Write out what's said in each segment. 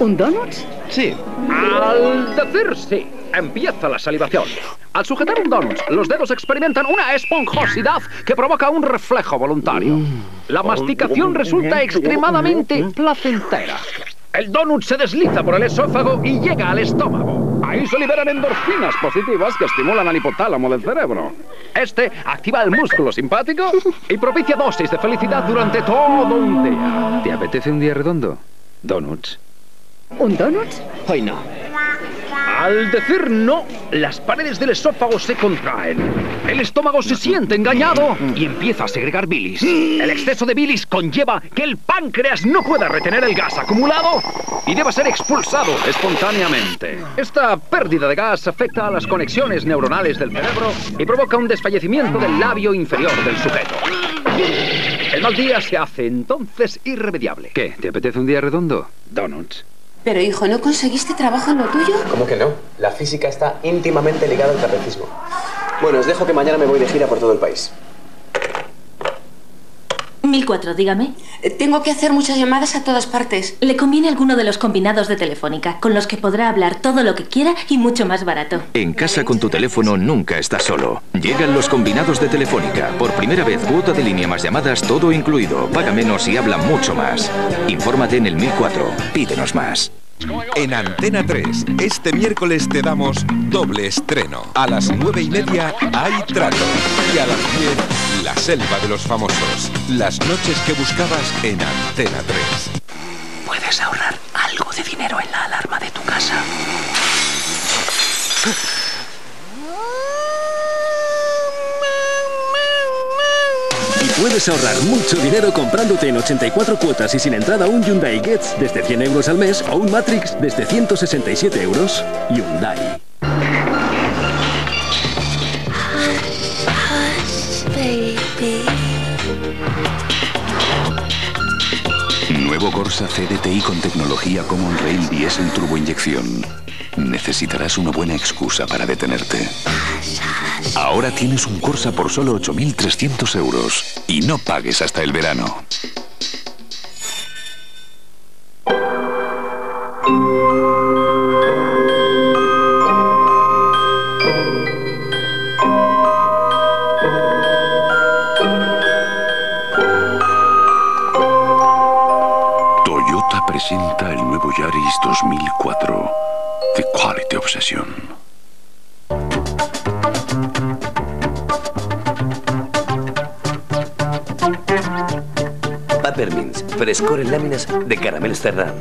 ¿Un donut? Sí. Al decir sí, empieza la salivación. Al sujetar un donut, los dedos experimentan una esponjosidad que provoca un reflejo voluntario. La masticación resulta extremadamente placentera. El donut se desliza por el esófago y llega al estómago. Ahí se liberan endorfinas positivas que estimulan al hipotálamo del cerebro. Este activa el músculo simpático y propicia dosis de felicidad durante todo un día. ¿Te apetece un día redondo? Donuts. ¿Un donut? Hoy no. Al decir no, las paredes del esófago se contraen. El estómago se siente engañado y empieza a segregar bilis. El exceso de bilis conlleva que el páncreas no pueda retener el gas acumulado y deba ser expulsado espontáneamente. Esta pérdida de gas afecta a las conexiones neuronales del cerebro y provoca un desfallecimiento del labio inferior del sujeto. El mal día se hace entonces irremediable. ¿Qué? ¿Te apetece un día redondo? Donuts. Pero hijo, ¿no conseguiste trabajo en lo tuyo? ¿Cómo que no? La física está íntimamente ligada al trapecismo. Bueno, os dejo que mañana me voy de gira por todo el país. 1004, dígame. Eh, Tengo que hacer muchas llamadas a todas partes. Le conviene alguno de los combinados de Telefónica, con los que podrá hablar todo lo que quiera y mucho más barato. En casa con tu teléfono nunca estás solo. Llegan los combinados de Telefónica. Por primera vez, cuota de línea más llamadas, todo incluido. Paga menos y habla mucho más. Infórmate en el 1004. Pídenos más. En Antena 3, este miércoles te damos doble estreno. A las nueve y media hay trato. Y a las 10, La Selva de los Famosos. Las noches que buscabas en Antena 3. Puedes ahorrar algo de dinero en la alarma de tu casa. Puedes ahorrar mucho dinero comprándote en 84 cuotas y sin entrada un Hyundai Getz desde 100 euros al mes o un Matrix desde 167 euros. Hyundai. Nuevo Corsa CDTI con tecnología Common Rail Diesel turboinyección. Necesitarás una buena excusa para detenerte. Ahora tienes un Corsa por solo 8.300 euros y no pagues hasta el verano. Toyota presenta el nuevo Yaris 2004 The Quality Obsession. Frescor en láminas de caramel Ferran.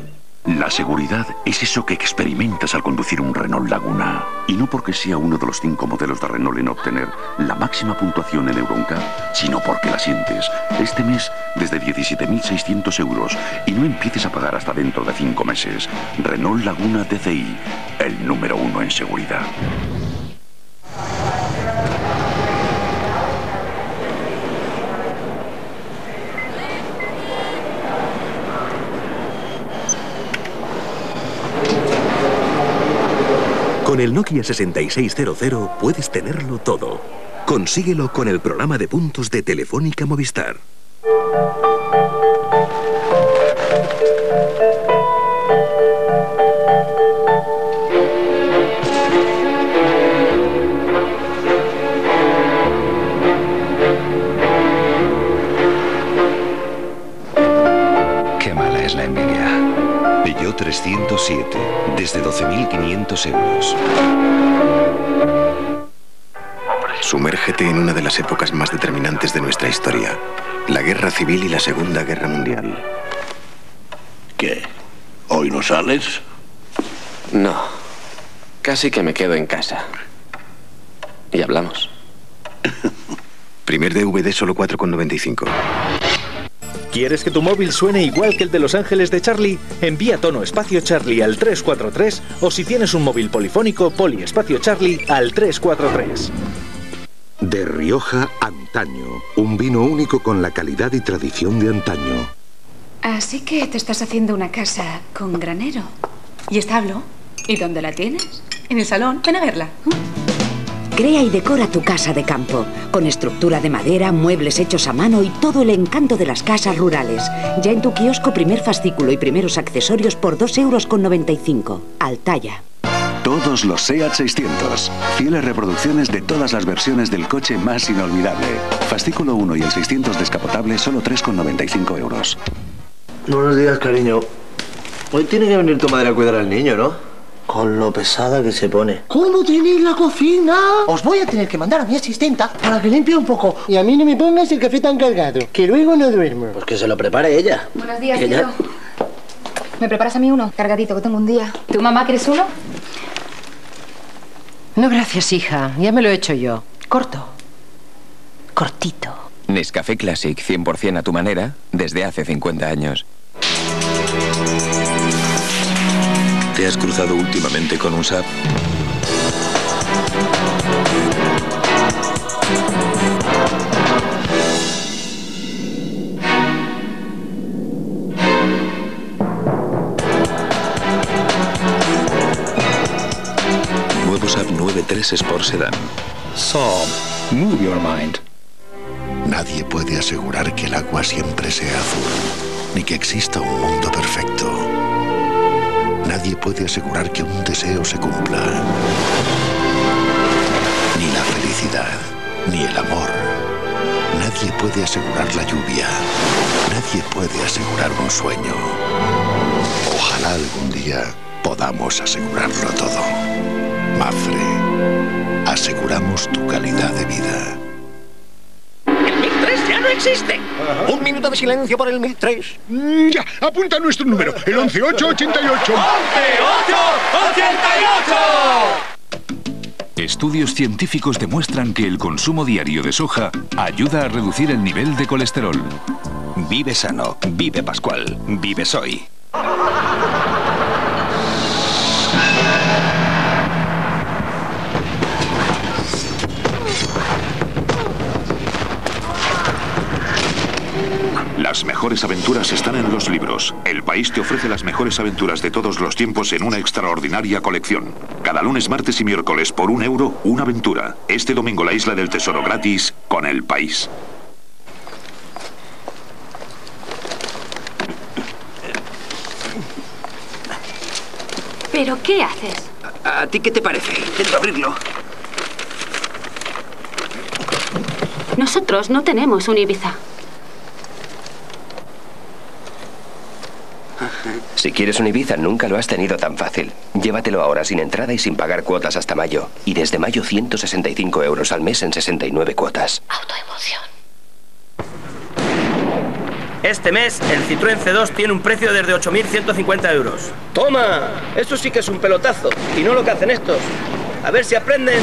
La seguridad es eso que experimentas al conducir un Renault Laguna. Y no porque sea uno de los cinco modelos de Renault en obtener la máxima puntuación en Euroncap, sino porque la sientes. Este mes desde 17.600 euros y no empieces a pagar hasta dentro de cinco meses. Renault Laguna DCI, el número uno en seguridad. Con el Nokia 6600 puedes tenerlo todo. Consíguelo con el programa de puntos de Telefónica Movistar. 307, desde 12.500 euros. Sumérgete en una de las épocas más determinantes de nuestra historia, la Guerra Civil y la Segunda Guerra Mundial. ¿Qué? ¿Hoy no sales? No. Casi que me quedo en casa. Y hablamos. Primer DVD solo 4,95. ¿Quieres que tu móvil suene igual que el de Los Ángeles de Charlie? Envía tono espacio Charlie al 343 o si tienes un móvil polifónico, poli espacio Charlie al 343. De Rioja Antaño, un vino único con la calidad y tradición de antaño. Así que te estás haciendo una casa con granero. ¿Y establo? ¿Y dónde la tienes? En el salón. Ven a verla. Crea y decora tu casa de campo, con estructura de madera, muebles hechos a mano y todo el encanto de las casas rurales. Ya en tu kiosco primer fascículo y primeros accesorios por 2,95 euros. Altaya. Todos los SEAT 600. Fieles reproducciones de todas las versiones del coche más inolvidable. Fascículo 1 y el 600 descapotable solo 3,95 euros. Buenos días, cariño. Hoy tiene que venir tu madre a cuidar al niño, ¿no? Con lo pesada que se pone. ¿Cómo tenéis la cocina? Os voy a tener que mandar a mi asistenta para que limpie un poco. Y a mí no me pongas el café tan cargado, que luego no duermo. Pues que se lo prepare ella. Buenos días, Ella- tío. ¿Me preparas a mí uno? Cargadito, que tengo un día. ¿Tu mamá quieres uno? No, gracias, hija. Ya me lo he hecho yo. Corto. Cortito. Nescafé Classic 100% a tu manera desde hace 50 años. ¿Te has cruzado últimamente con un SAP? Nuevo SAP 93 Sport Sedan. Saab, move your mind. Nadie puede asegurar que el agua siempre sea azul, ni que exista un mundo perfecto. Nadie puede asegurar que un deseo se cumpla. Ni la felicidad, ni el amor. Nadie puede asegurar la lluvia. Nadie puede asegurar un sueño. Ojalá algún día podamos asegurarlo todo. Mafre, aseguramos tu calidad de vida. El 1003 ya no existe. Un minuto de silencio por el 1003. Mm, Ya, apunta nuestro número, el 11888. Estudios científicos demuestran que el consumo diario de soja ayuda a reducir el nivel de colesterol. Vive sano, vive Pascual, vive soy. Las mejores aventuras están en los libros. El país te ofrece las mejores aventuras de todos los tiempos en una extraordinaria colección. Cada lunes, martes y miércoles por un euro, una aventura. Este domingo la isla del tesoro gratis con el país. ¿Pero qué haces? ¿A ti qué te parece? Intento abrirlo. Nosotros no tenemos un Ibiza. Si quieres un Ibiza, nunca lo has tenido tan fácil. Llévatelo ahora sin entrada y sin pagar cuotas hasta mayo. Y desde mayo 165 euros al mes en 69 cuotas. Autoemoción. Este mes, el Citroën C2 tiene un precio desde 8.150 euros. ¡Toma! Eso sí que es un pelotazo. Y no lo que hacen estos. A ver si aprenden.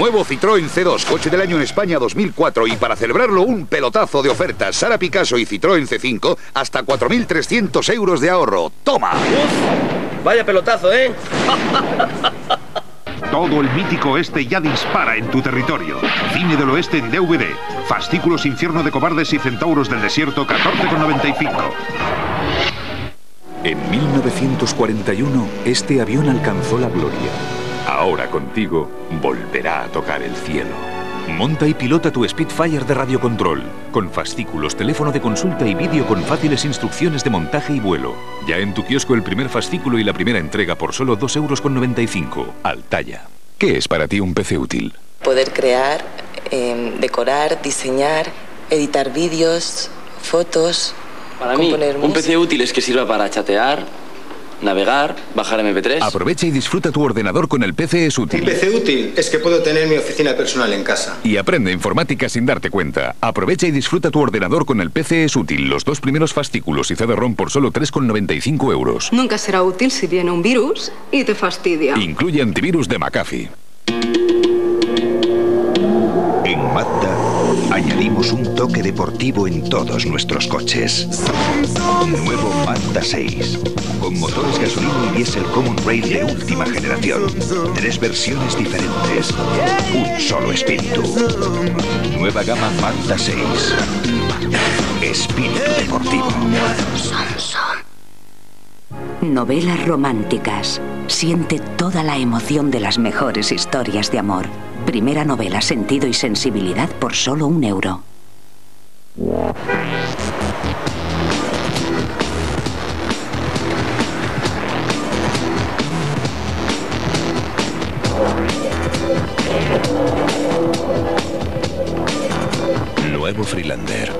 Nuevo Citroën C2, coche del año en España 2004 y para celebrarlo un pelotazo de ofertas Sara Picasso y Citroën C5 hasta 4.300 euros de ahorro. ¡Toma! Vaya pelotazo, ¿eh? Todo el mítico este ya dispara en tu territorio. Cine del Oeste en DVD. Fascículos Infierno de Cobardes y Centauros del Desierto 14,95. En 1941, este avión alcanzó la gloria. Ahora contigo volverá a tocar el cielo. Monta y pilota tu Spitfire de radiocontrol, con fascículos, teléfono de consulta y vídeo con fáciles instrucciones de montaje y vuelo. Ya en tu kiosco el primer fascículo y la primera entrega por solo 2,95 euros. Altaya. ¿Qué es para ti un PC útil? Poder crear, eh, decorar, diseñar, editar vídeos, fotos, Para mí, un. PC útil es que sirva para chatear, navegar, bajar MP3. Aprovecha y disfruta tu ordenador con el PC es útil. PC útil es que puedo tener mi oficina personal en casa. Y aprende informática sin darte cuenta. Aprovecha y disfruta tu ordenador con el PC es útil. Los dos primeros fascículos y CD-ROM por solo 3,95 euros. Nunca será útil si viene un virus y te fastidia. Incluye antivirus de McAfee. En Mazda añadimos un toque deportivo en todos nuestros coches. Nuevo Mazda 6, con motores gasolina y diésel Common Rail de última generación. Tres versiones diferentes, un solo espíritu. Nueva gama Mazda 6. Espíritu deportivo. Novelas románticas. Siente toda la emoción de las mejores historias de amor. Primera novela Sentido y Sensibilidad por solo un euro. Nuevo Freelander.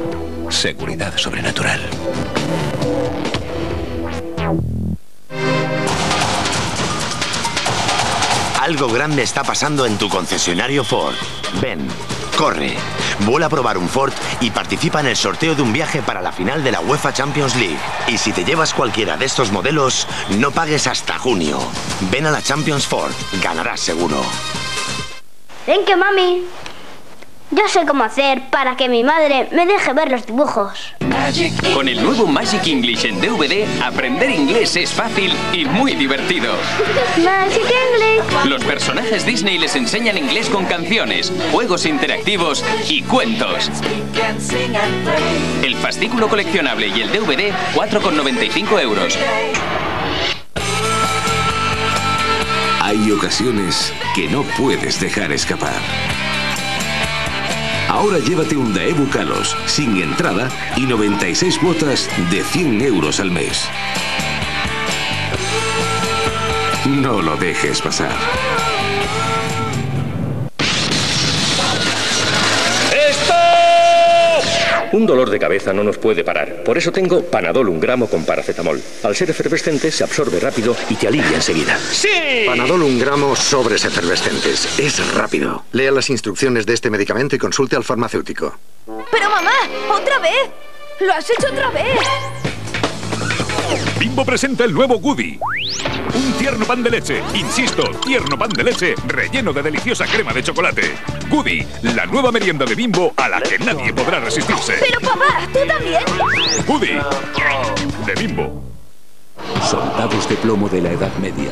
Seguridad sobrenatural. Algo grande está pasando en tu concesionario Ford. Ven, corre, vuela a probar un Ford y participa en el sorteo de un viaje para la final de la UEFA Champions League. Y si te llevas cualquiera de estos modelos, no pagues hasta junio. Ven a la Champions Ford, ganarás seguro. Ven que mami. Yo sé cómo hacer para que mi madre me deje ver los dibujos. Con el nuevo Magic English en DVD, aprender inglés es fácil y muy divertido. Magic English. Los personajes Disney les enseñan inglés con canciones, juegos interactivos y cuentos. El fascículo coleccionable y el DVD, 4,95 euros. Hay ocasiones que no puedes dejar escapar. Ahora llévate un Daewoo Kalos sin entrada y 96 cuotas de 100 euros al mes. No lo dejes pasar. Un dolor de cabeza no nos puede parar. Por eso tengo Panadol un gramo con paracetamol. Al ser efervescente se absorbe rápido y te alivia enseguida. ¡Sí! Panadol un gramo sobres efervescentes. Es rápido. Lea las instrucciones de este medicamento y consulte al farmacéutico. Pero mamá, otra vez. Lo has hecho otra vez. Bimbo presenta el nuevo Goody. Un tierno pan de leche, insisto, tierno pan de leche relleno de deliciosa crema de chocolate. Goody, la nueva merienda de Bimbo a la que nadie podrá resistirse. Pero papá, ¿tú también? Goody, de Bimbo. Soldados de plomo de la Edad Media.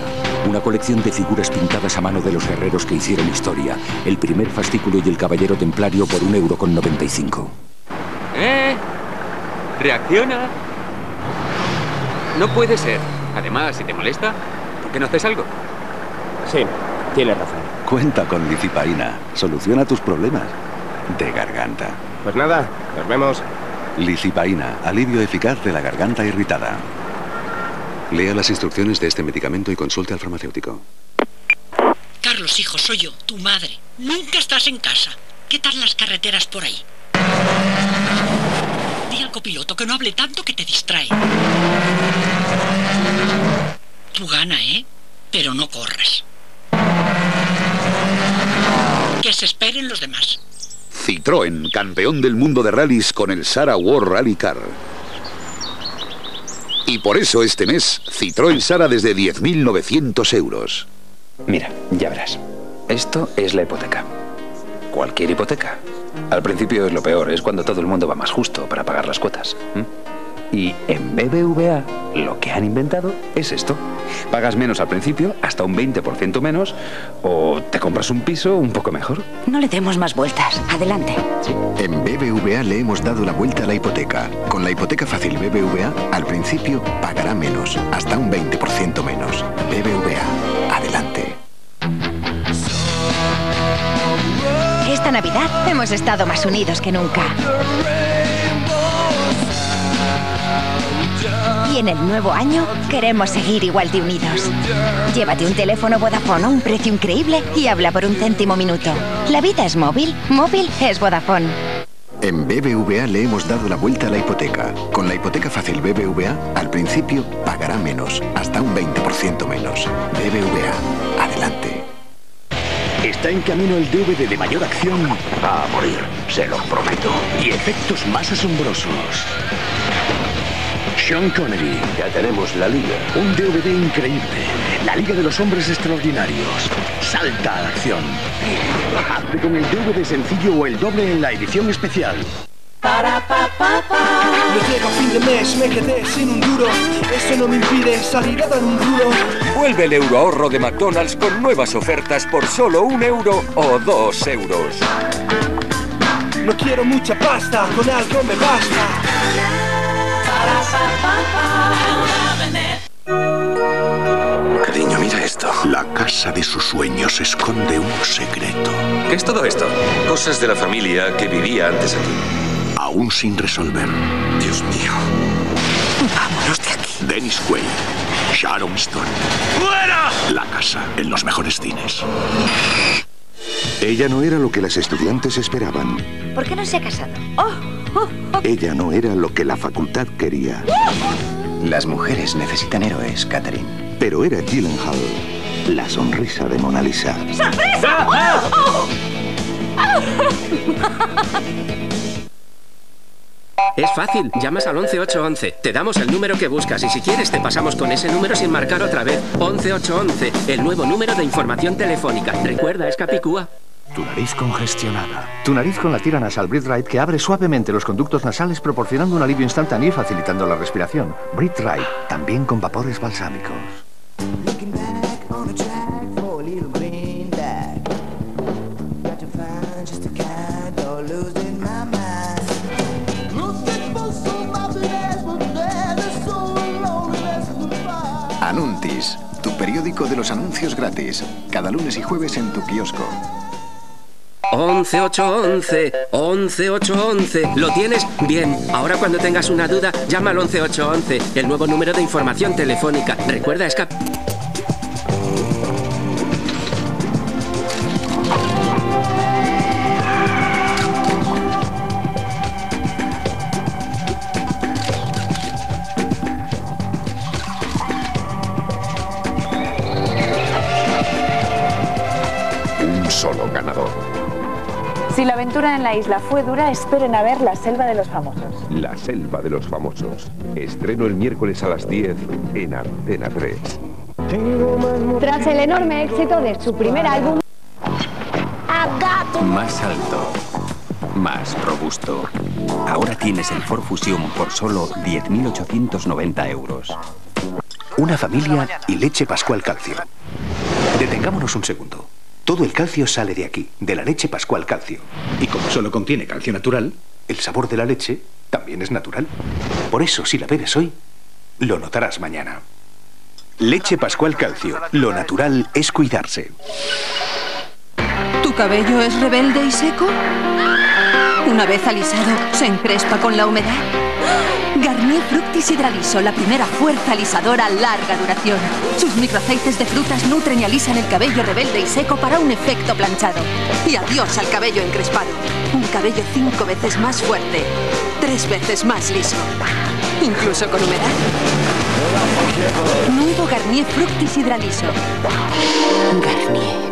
Una colección de figuras pintadas a mano de los guerreros que hicieron historia. El primer fascículo y el caballero templario por un euro con 95. ¿Eh? ¿Reacciona? No puede ser. Además, si te molesta, ¿por qué no haces algo? Sí, tienes razón. Cuenta con Licipaína. Soluciona tus problemas de garganta. Pues nada, nos vemos. Licipaína, alivio eficaz de la garganta irritada. Lea las instrucciones de este medicamento y consulte al farmacéutico. Carlos, hijo, soy yo, tu madre. Nunca estás en casa. ¿Qué tal las carreteras por ahí? Copiloto que no hable tanto que te distrae. Tú gana, ¿eh? Pero no corras. Que se esperen los demás. Citroën, campeón del mundo de rallies con el Sara War Rally Car. Y por eso este mes, Citroën Sara desde 10.900 euros. Mira, ya verás. Esto es la hipoteca. Cualquier hipoteca. Al principio es lo peor, es cuando todo el mundo va más justo para pagar las cuotas. Y en BBVA lo que han inventado es esto. Pagas menos al principio, hasta un 20% menos, o te compras un piso un poco mejor. No le demos más vueltas. Adelante. En BBVA le hemos dado la vuelta a la hipoteca. Con la hipoteca fácil BBVA, al principio pagará menos, hasta un 20% menos. BBVA, adelante. Esta Navidad hemos estado más unidos que nunca. Y en el nuevo año queremos seguir igual de unidos. Llévate un teléfono Vodafone a un precio increíble y habla por un céntimo minuto. La vida es móvil, móvil es Vodafone. En BBVA le hemos dado la vuelta a la hipoteca. Con la hipoteca fácil BBVA, al principio pagará menos, hasta un 20% menos. BBVA, adelante. Está en camino el DVD de mayor acción a morir, se lo prometo. Y efectos más asombrosos. Sean Connery. Ya tenemos la liga. Un DVD increíble. La Liga de los Hombres Extraordinarios. Salta a la acción. Hazte con el DVD sencillo o el doble en la edición especial. Me llega fin de mes, me quedé sin un duro. Eso no me impide salir a dar un duro. Vuelve el euro ahorro de McDonald's con nuevas ofertas por solo un euro o dos euros. No quiero mucha pasta, con algo me basta. eso. La casa de sus sueños esconde un secreto. ¿Qué es todo esto? Cosas de la familia que vivía antes aquí. Aún sin resolver. Dios mío. Vámonos de aquí. Dennis Quaid, Sharon Stone. ¡Fuera! La casa en los mejores cines. Ella no era lo que las estudiantes esperaban. ¿Por qué no se ha casado? Oh, oh, oh. Ella no era lo que la facultad quería. Las mujeres necesitan héroes, Catherine. Pero era Gyllenhaal, la sonrisa de Mona Lisa. ¡Sorpresa! Es fácil, llamas al 11811, te damos el número que buscas y si quieres te pasamos con ese número sin marcar otra vez. 11811, el nuevo número de información telefónica. Recuerda, es Capicúa. Tu nariz congestionada. Tu nariz con la tira nasal Breathe Right que abre suavemente los conductos nasales proporcionando un alivio instantáneo y facilitando la respiración. Breathe Right, también con vapores balsámicos. De los anuncios gratis. Cada lunes y jueves en tu kiosco. 11811, 11811. ¿Lo tienes? Bien. Ahora cuando tengas una duda, llama al 11811, el nuevo número de información telefónica. Recuerda, es Si la aventura en la isla fue dura, esperen a ver La Selva de los Famosos. La selva de los famosos. Estreno el miércoles a las 10 en Antena 3. Tras el enorme éxito de su primer álbum, Más alto. Más robusto. Ahora tienes el Ford Fusion por solo 10.890 euros. Una familia y leche Pascual Calcio. Detengámonos un segundo. Todo el calcio sale de aquí, de la leche Pascual Calcio. Y como solo contiene calcio natural, el sabor de la leche también es natural. Por eso, si la bebes hoy, lo notarás mañana. Leche Pascual Calcio. Lo natural es cuidarse. ¿Tu cabello es rebelde y seco? Una vez alisado, ¿se encrespa con la humedad? Garnier Fructis Hidraliso, la primera fuerza alisadora a larga duración. Sus microaceites de frutas nutren y alisan el cabello rebelde y seco para un efecto planchado. Y adiós al cabello encrespado. Un cabello cinco veces más fuerte, tres veces más liso. Incluso con humedad. Nuevo Garnier Fructis Hidraliso. Garnier.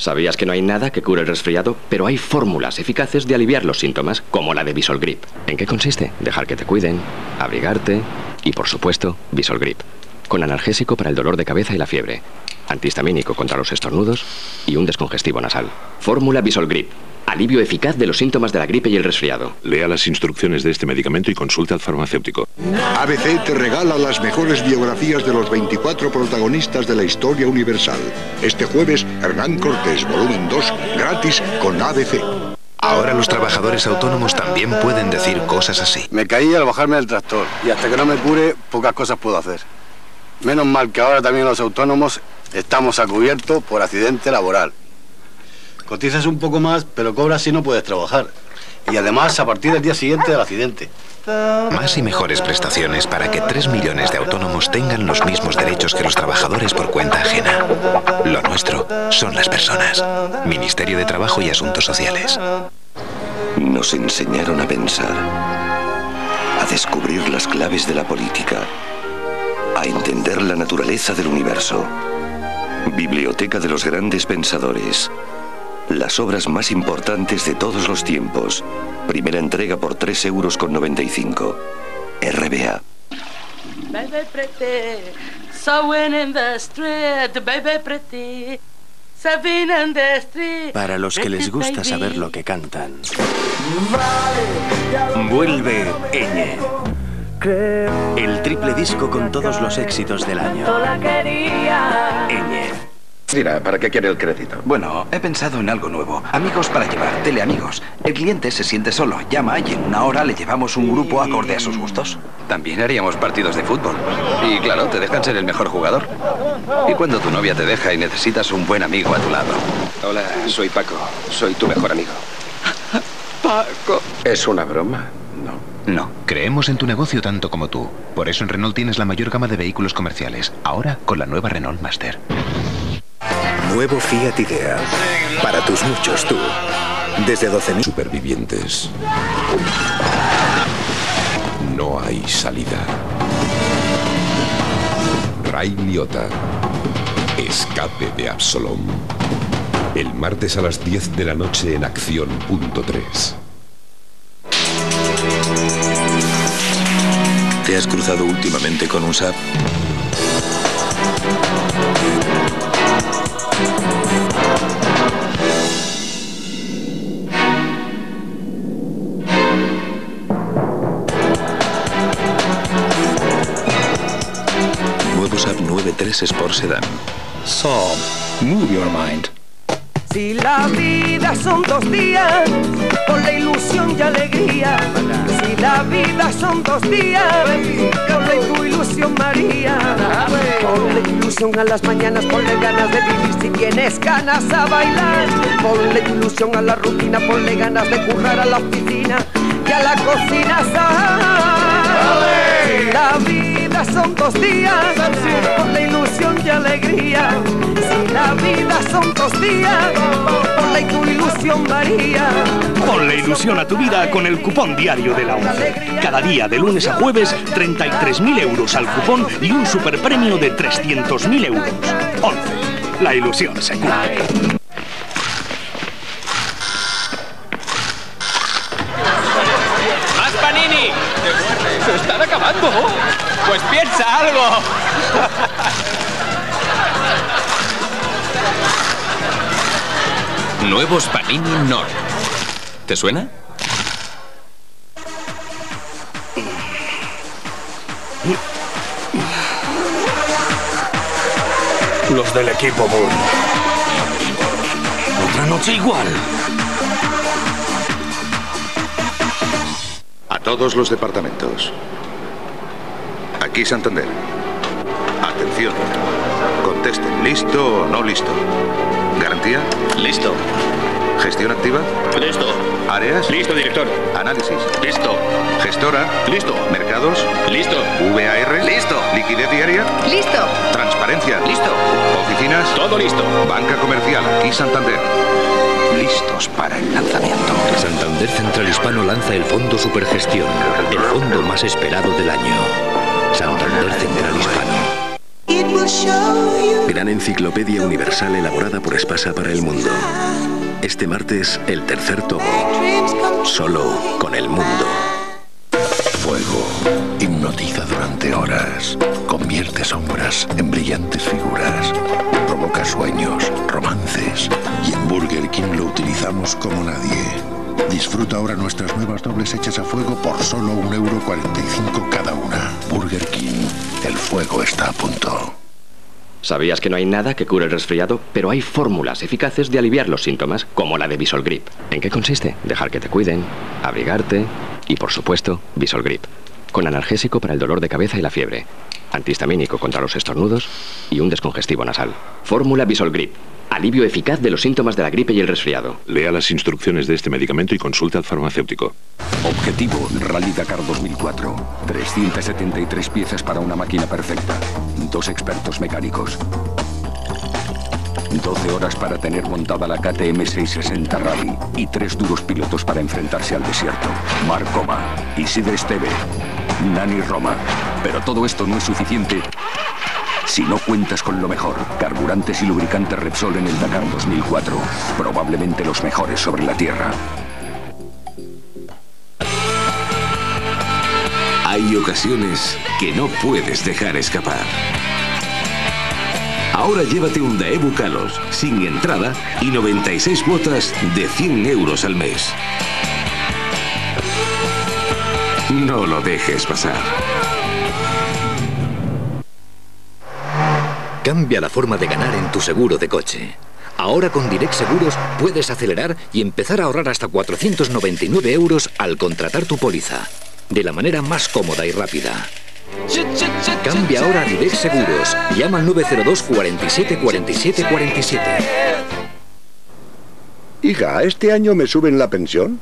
¿Sabías que no hay nada que cure el resfriado? Pero hay fórmulas eficaces de aliviar los síntomas, como la de Visol Grip. ¿En qué consiste? Dejar que te cuiden, abrigarte y, por supuesto, Visol Grip. Con analgésico para el dolor de cabeza y la fiebre, antihistamínico contra los estornudos y un descongestivo nasal. Fórmula Visol Grip. Alivio eficaz de los síntomas de la gripe y el resfriado. Lea las instrucciones de este medicamento y consulte al farmacéutico. ABC te regala las mejores biografías de los 24 protagonistas de la historia universal. Este jueves, Hernán Cortés, volumen 2, gratis con ABC. Ahora los trabajadores autónomos también pueden decir cosas así. Me caí al bajarme del tractor y hasta que no me cure, pocas cosas puedo hacer. Menos mal que ahora también los autónomos estamos a cubierto por accidente laboral. Cotizas un poco más, pero cobras si no puedes trabajar. Y además a partir del día siguiente del accidente. Más y mejores prestaciones para que 3 millones de autónomos tengan los mismos derechos que los trabajadores por cuenta ajena. Lo nuestro son las personas. Ministerio de Trabajo y Asuntos Sociales. Nos enseñaron a pensar, a descubrir las claves de la política, a entender la naturaleza del universo. Biblioteca de los grandes pensadores. Las obras más importantes de todos los tiempos. Primera entrega por 3 euros con 95. RBA. Baby pretty, sewing in the street, baby pretty, sewing in the street. Para los que les gusta saber lo que cantan. Vuelve Eñe. El triple disco con todos los éxitos del año. Eñe. Mira, ¿para qué quiere el crédito? Bueno, he pensado en algo nuevo. Amigos para llevar, teleamigos. El cliente se siente solo, llama y en una hora le llevamos un grupo acorde a sus gustos. También haríamos partidos de fútbol. Y claro, te dejan ser el mejor jugador. Y cuando tu novia te deja y necesitas un buen amigo a tu lado. Hola, soy Paco. Soy tu mejor amigo. Paco. ¿Es una broma? No. Creemos en tu negocio tanto como tú. Por eso en Renault tienes la mayor gama de vehículos comerciales. Ahora con la nueva Renault Master. Nuevo Fiat Idea. Para tus muchos tú. Desde 12.000 supervivientes. No hay salida. Ray Liotta. Escape de Absalom. El martes a las 10 de la noche en Acción.3. ¿Te has cruzado últimamente con un SAP? Nuevo SAP 93 Sport Sedan. Saab, move your mind. Si la vida son dos días, con la ilusión y alegría. Si la vida son dos días, ponle tu ilusión María. Ponle ilusión a las mañanas, ponle ganas de vivir si tienes ganas a bailar. Ponle ilusión a la rutina, ponle ganas de currar a la oficina y a la cocina. Si la vida son dos días, ponle ilusión y alegría. Si la vida son dos días, ponle tu ilusión María. Ponle ilusión a tu vida con el cupón diario de la 11. Cada día, de lunes a jueves, 33.000 euros al cupón y un superpremio de 300.000 euros. 11. La ilusión se cumple. ¡Más panini! ¡Se están acabando! Pues piensa algo. Nuevos Panini Nord. ¿Te suena? Los del equipo Bull. Otra noche igual. Todos los departamentos. Aquí Santander. Atención. Contesten, ¿listo o no listo? ¿Garantía? Listo. ¿Gestión activa? Listo. ¿Áreas? Listo, director. ¿Análisis? Listo. ¿Gestora? Listo. ¿Mercados? Listo. ¿VAR? Listo. ¿Liquidez diaria? Listo. ¿Transparencia? Listo. ¿Oficinas? Todo listo. Banca comercial, aquí Santander. Listos para el lanzamiento. Santander Central Hispano lanza el Fondo Supergestión, el fondo más esperado del año. Santander Central Hispano. Gran enciclopedia universal elaborada por Espasa para el mundo. Este martes, el tercer tomo. Solo con el mundo. Fuego hipnotiza durante horas, convierte sombras en brillantes figuras, sueños, romances y en Burger King lo utilizamos como nadie. Disfruta ahora nuestras nuevas dobles hechas a fuego por solo 1,45 euro cada una. Burger King, el fuego está a punto. ¿Sabías que no hay nada que cure el resfriado? Pero hay fórmulas eficaces de aliviar los síntomas, como la de Visol Grip. ¿En qué consiste? Dejar que te cuiden, abrigarte y, por supuesto, Visol Grip. Con analgésico para el dolor de cabeza y la fiebre, antihistamínico contra los estornudos y un descongestivo nasal. Fórmula Visol Grip. Alivio eficaz de los síntomas de la gripe y el resfriado. Lea las instrucciones de este medicamento y consulte al farmacéutico. Objetivo Rally Dakar 2004. 373 piezas para una máquina perfecta. Dos expertos mecánicos. 12 horas para tener montada la KTM 660 Rally y tres duros pilotos para enfrentarse al desierto. Marcoma, Isidre Esteve, Nani Roma. Pero todo esto no es suficiente si no cuentas con lo mejor. Carburantes y lubricantes Repsol en el Dakar 2004. Probablemente los mejores sobre la Tierra. Hay ocasiones que no puedes dejar escapar. Ahora llévate un Daewoo Kalos sin entrada y 96 cuotas de 100 euros al mes. No lo dejes pasar. Cambia la forma de ganar en tu seguro de coche. Ahora con Direct Seguros puedes acelerar y empezar a ahorrar hasta 499 euros al contratar tu póliza. De la manera más cómoda y rápida. Cambia ahora a Direct Seguros. Llama al 902 47 47 47. Hija, ¿este año me suben la pensión?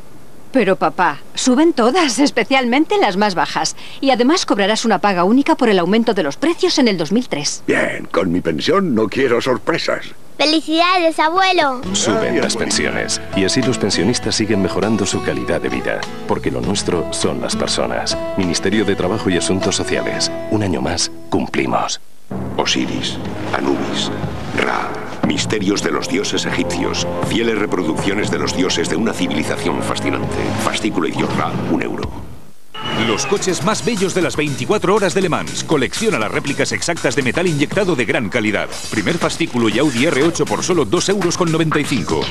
Pero papá, suben todas, especialmente las más bajas. Y además cobrarás una paga única por el aumento de los precios en el 2003. Bien, con mi pensión no quiero sorpresas. ¡Felicidades, abuelo! Suben las pensiones y así los pensionistas siguen mejorando su calidad de vida, porque lo nuestro son las personas. Ministerio de Trabajo y Asuntos Sociales. Un año más, cumplimos. Osiris, Anubis, Ra, misterios de los dioses egipcios, fieles reproducciones de los dioses de una civilización fascinante. Fascículo y Dios Ra, un euro. Los coches más bellos de las 24 horas de Le Mans. Colecciona las réplicas exactas de metal inyectado de gran calidad. Primer fascículo y Audi R8 por solo 2,95 euros.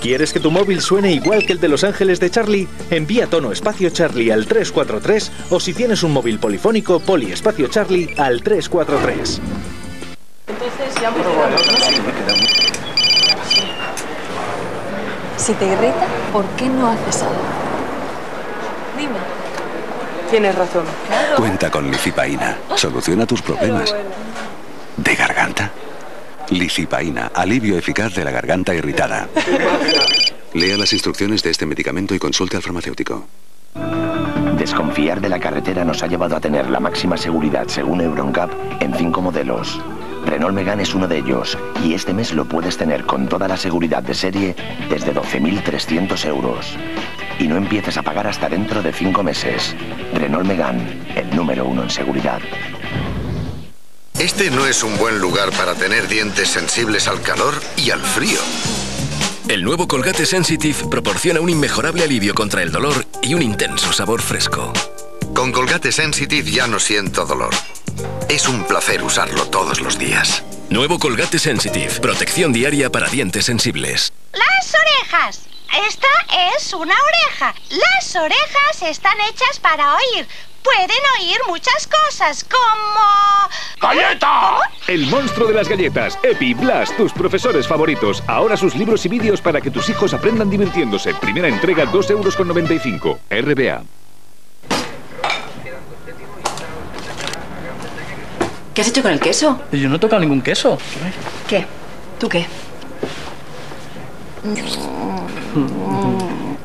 ¿Quieres que tu móvil suene igual que el de Los Ángeles de Charlie? Envía tono espacio Charlie al 343 o si tienes un móvil polifónico, poli espacio Charlie al 343. Entonces ya hemos llegado. Si te irrita, ¿por qué no haces algo? Dime. Tienes razón. Cuenta con licipaína. Soluciona tus problemas. ¿De garganta? Licipaína, alivio eficaz de la garganta irritada. Lea las instrucciones de este medicamento y consulte al farmacéutico. Desconfiar de la carretera nos ha llevado a tener la máxima seguridad según EuronCap en cinco modelos. Renault Megane es uno de ellos y este mes lo puedes tener con toda la seguridad de serie desde 12.300 euros. Y no empieces a pagar hasta dentro de cinco meses. Renault Megane, el número uno en seguridad. Este no es un buen lugar para tener dientes sensibles al calor y al frío. El nuevo Colgate Sensitive proporciona un inmejorable alivio contra el dolor y un intenso sabor fresco. Con Colgate Sensitive ya no siento dolor. Es un placer usarlo todos los días. Nuevo Colgate Sensitive, protección diaria para dientes sensibles. Las orejas. Esta es una oreja. Las orejas están hechas para oír. Pueden oír muchas cosas, como... ¡Galleta! El monstruo de las galletas, Epi, Blas, tus profesores favoritos. Ahora sus libros y vídeos para que tus hijos aprendan divirtiéndose. Primera entrega, 2,95 euros. RBA. ¿Qué has hecho con el queso? Yo no he tocado ningún queso. ¿Qué? ¿Tú qué?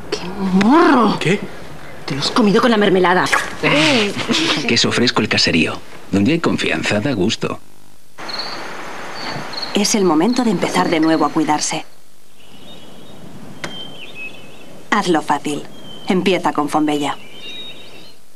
¡Qué morro! ¿Qué? Te lo has comido con la mermelada. Queso fresco el caserío. Donde hay confianza, da gusto. Es el momento de empezar de nuevo a cuidarse. Hazlo fácil. Empieza con Fonbella.